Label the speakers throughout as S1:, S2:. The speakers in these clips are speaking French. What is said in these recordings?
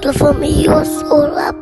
S1: Reformillos o la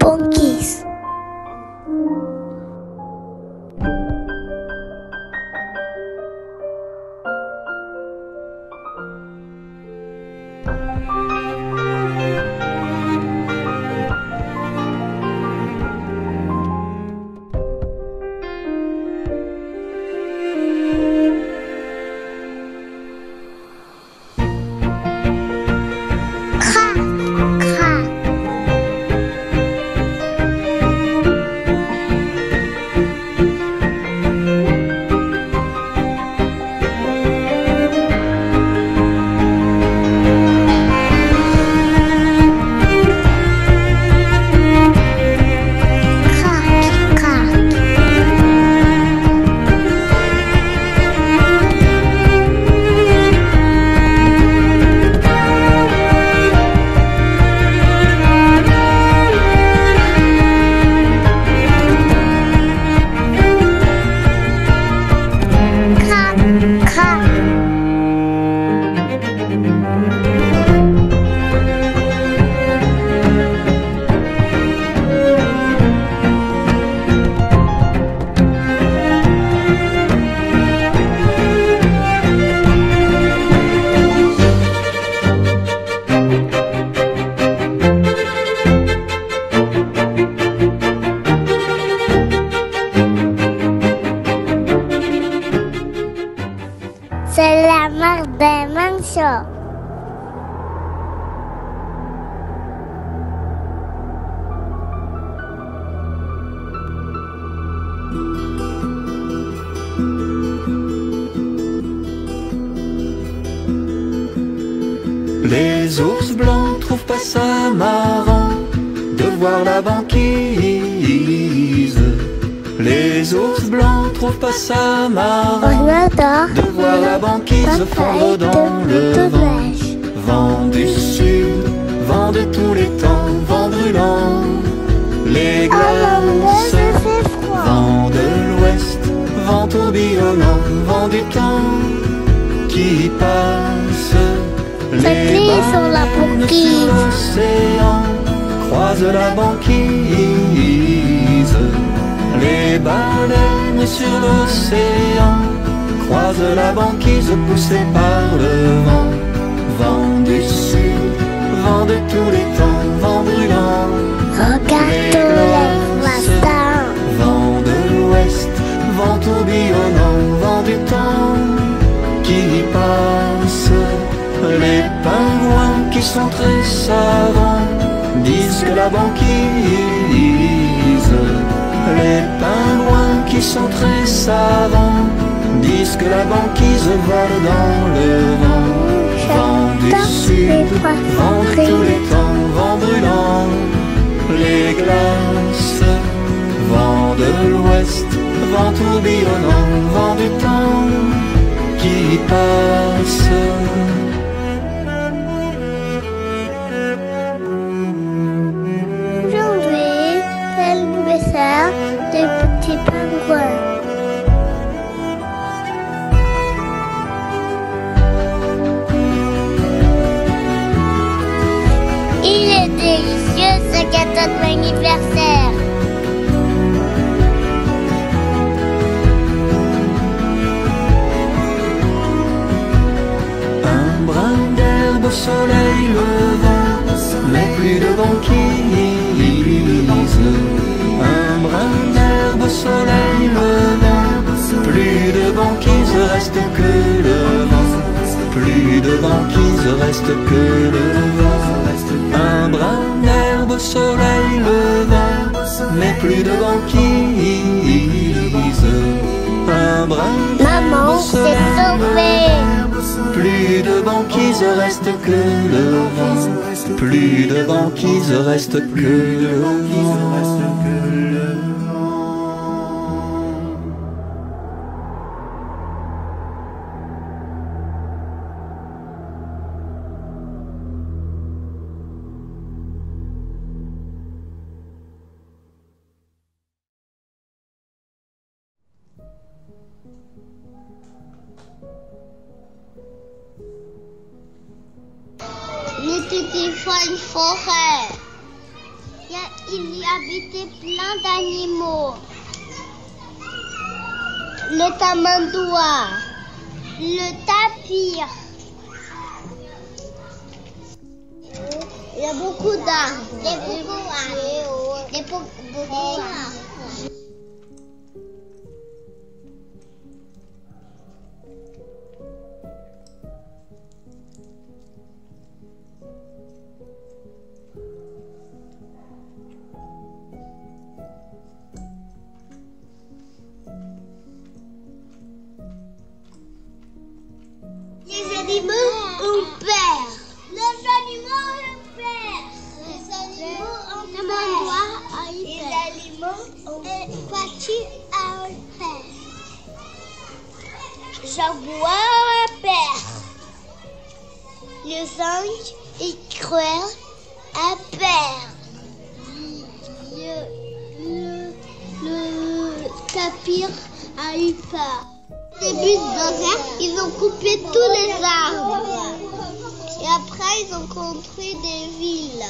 S2: Les ours blancs trouvent pas ça marrant de voir la banquise. Les ours blancs trouvent pas ça marrant de voir la banquise fondre dans le vent. Vent du sud, vent de tous les temps, vent brûlant. Les glaces, vent de l'ouest, vent tourbillonnant, vent du temps qui passe. Les baleines
S1: banquise.
S2: sur l'océan croisent la banquise. Les baleines sur l'océan croisent la banquise poussée par le vent. Vent du sud, vent de tous les temps, vent brûlant.
S1: Regarde voisins.
S2: Vent de l'ouest, vent tourbillonnant, vent du temps qui passe. Les pingouins qui sont très savants disent que la banquise. Les pingouins qui sont très savants disent que la banquise vole dans le vent. Vent du sud, vent de tous les temps, vent brûlant. Les glaces, vent de l'ouest, vent tourbillonnant, Un brin d'herbe au soleil levant, mais plus de banquise. Un brin d'herbe au soleil levant, plus de banquise reste que le vent. Plus de banquise reste que le vent. Au soleil levant, mais plus de banquise. Un brin
S1: Maman,
S2: soleil
S1: sauvé.
S2: plus de banquise reste que le vent. Plus de banquise reste que le vent.
S1: Le tapir. Il y a beaucoup d'arbres. Il y a beaucoup d'arbres. Le singe est cruel a peur. Le, le, tapir a eu peur. Au début de guerre, ils ont coupé tous les arbres. Et après, ils ont construit des villes.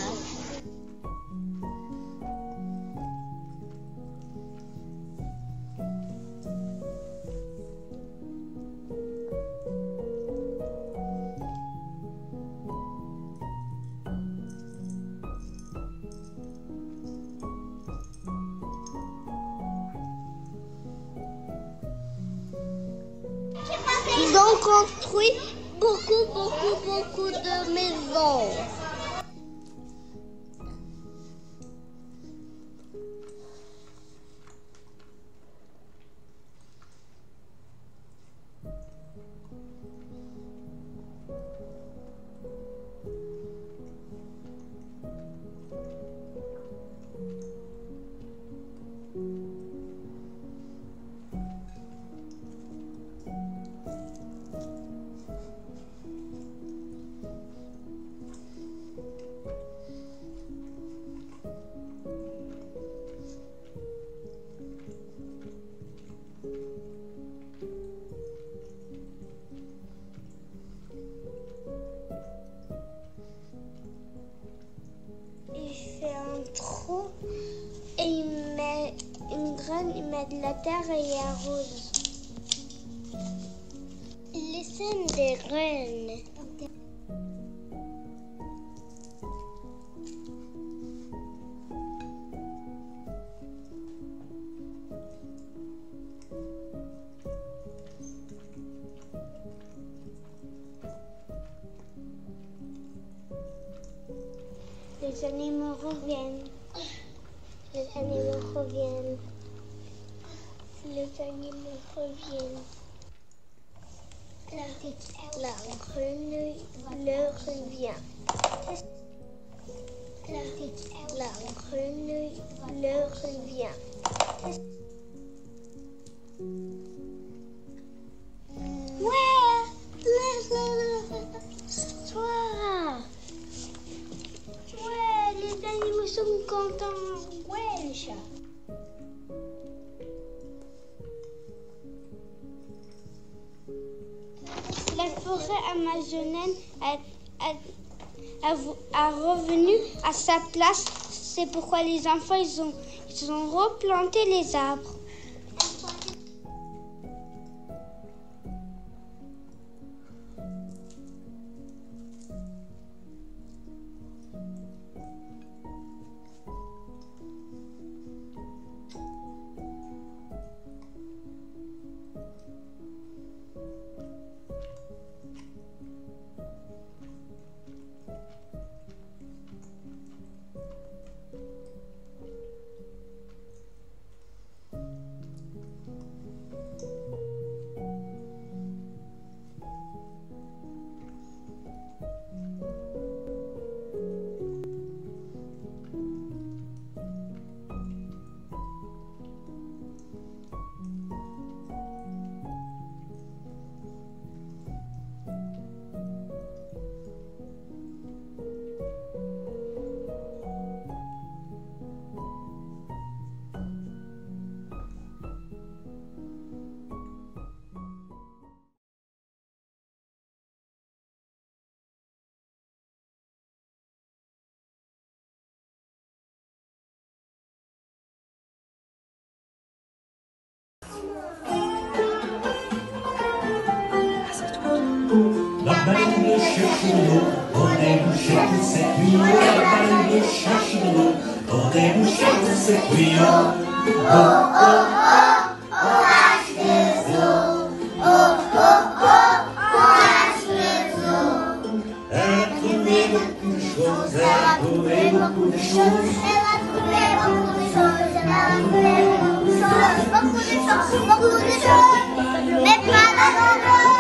S1: Ont construit beaucoup, beaucoup, beaucoup de maisons. La terre il arrose. Il sème des graines. Les animaux reviennent. Les animaux reviennent. Les animaux reviennent. La grenouille leur revient. La grenouille leur revient. Ouais, les animaux sont contents. Ouais, le chat. La forêt amazonienne a, a- a vo- a revenu à sa place. C'est pourquoi les enfants ont replanté les arbres. Tuyaux, oh, oh, oh, des. Oh, oh, oh, lâche des eaux. Elle a trouvé beaucoup de choses, elle a trouvé beaucoup.
S3: Mais pas.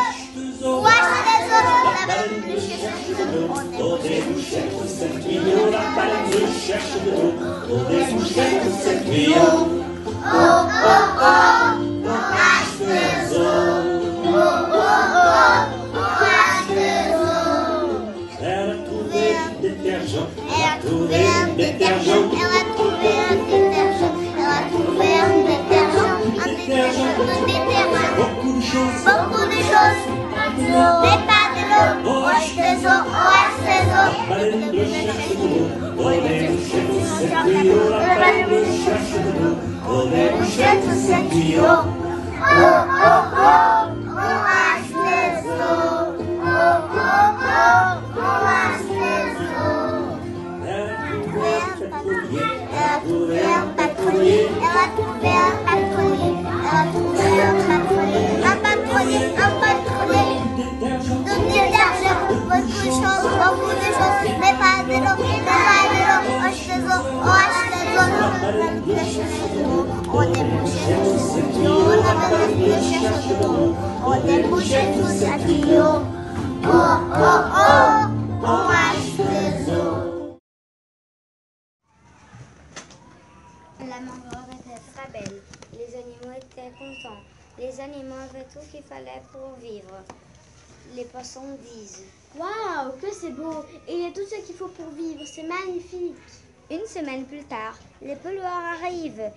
S3: Cherche de l'eau.
S1: Pour déboucher tous ces tuyaux, la baleine bleue cherche de l'eau. Pour déboucher tous ces tuyaux,
S3: des eaux.
S1: baleine bleue cherche de
S3: Beaucoup de choses. Beaucoup de choses. Mais pas de l'eau. Mais pas de l'eau. On lâche des eaux. On lâche des eaux. On cherche de l'eau. On débouche tous ces tuyaux. On cherche de l'eau. On débouche tous ces tuyaux. Oh, oh, oh. On lâche des eaux.
S4: La mangrove était très belle. Les animaux étaient contents. Les animaux avaient tout qu'il fallait pour vivre. Les poissons disent.
S5: Waouh, que c'est beau Et il y a tout ce qu'il faut pour vivre, c'est magnifique
S4: Une semaine plus tard, les pollueurs arrivent.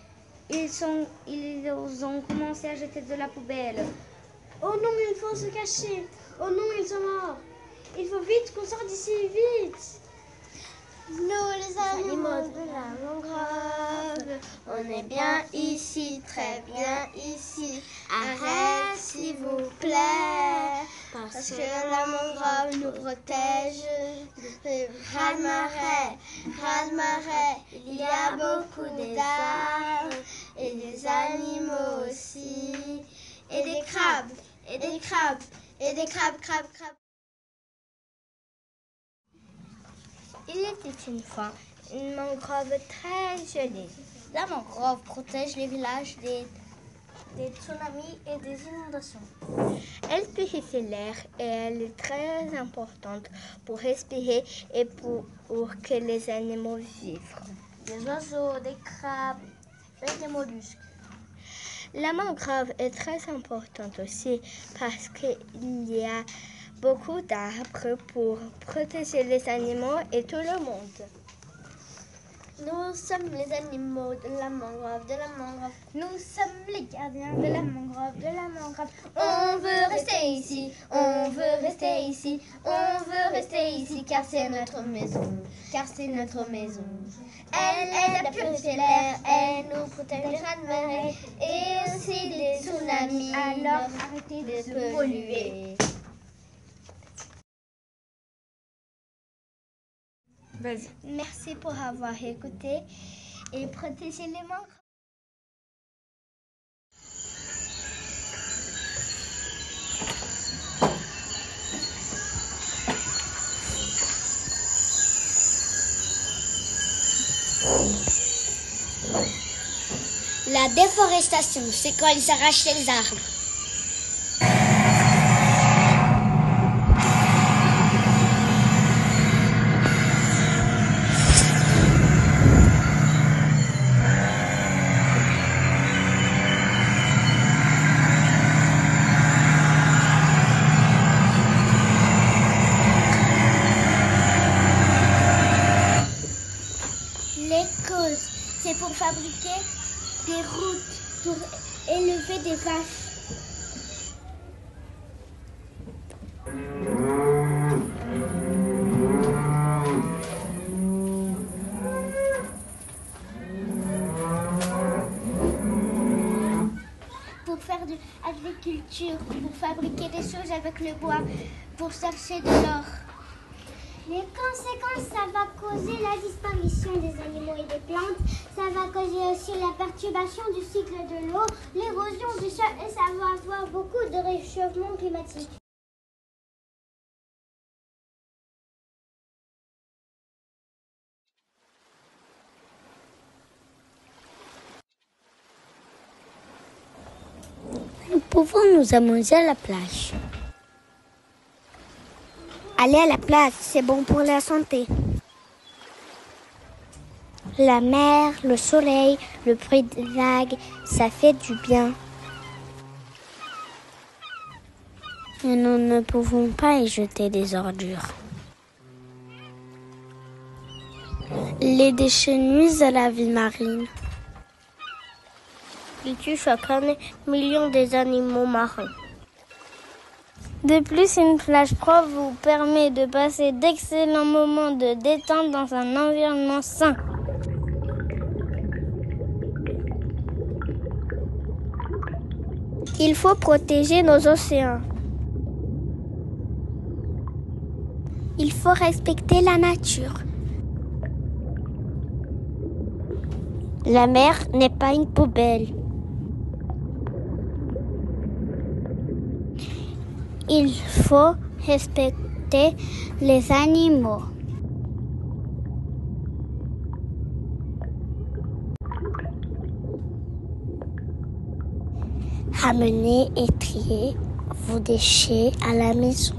S4: Ils, sont, ils ont commencé à jeter de la poubelle.
S5: Oh non, il faut se cacher Oh non, ils sont morts Il faut vite qu'on sorte d'ici, vite
S3: Nous, les animaux de la mangrove, on est bien ici, très bien ici. Arrête, s'il vous plaît, parce que la mangrove nous protège. Raz-de-marée, raz-de-marée, il y a beaucoup d'arbres et des animaux aussi, et des crabes, et des crabes, et des crabes, crabes, crabes.
S4: Il était une fois une mangrove très jolie. La mangrove protège les villages des, des tsunamis et des inondations. Elle purifie l'air et elle est très importante pour respirer et pour, pour que les animaux vivent. Des oiseaux, des crabes et des mollusques. La mangrove est très importante aussi parce qu'il y a beaucoup d'arbres pour protéger les animaux et tout le monde. Nous sommes les animaux de la mangrove, de la mangrove. Nous sommes les gardiens de la mangrove, de la mangrove. On veut rester ici, on veut rester ici, on veut rester ici car c'est notre maison, car c'est notre maison. Elle aide à purifier l'air, elle nous protège des raz-de-marée et aussi des tsunamis. Alors arrêtez de se Merci pour avoir écouté et protégez les mangroves.
S3: La déforestation, c'est quand ils arrachent les arbres. Les causes, c'est pour fabriquer des routes, pour élever des vaches. Pour faire de pour fabriquer des choses avec le bois, pour chercher de l'or.
S1: Les conséquences, ça va causer la disparition des animaux et des plantes, ça va causer aussi la perturbation du cycle de l'eau, l'érosion du sol et ça va avoir beaucoup de réchauffement climatique.
S3: Pouvons nous amuser à la plage. Aller à la plage, c'est bon pour la santé. La mer, le soleil, le bruit des vagues, ça fait du bien. Et nous ne pouvons pas y jeter des ordures. Les déchets nuisent à la vie marine. Ils tuent chaque année millions des animaux marins. De plus, une plage propre vous permet de passer d'excellents moments de détente dans un environnement sain. Il faut protéger nos océans. Il faut respecter la nature. La mer n'est pas une poubelle. Il faut respecter les animaux. Ramenez et triez vos déchets à la maison.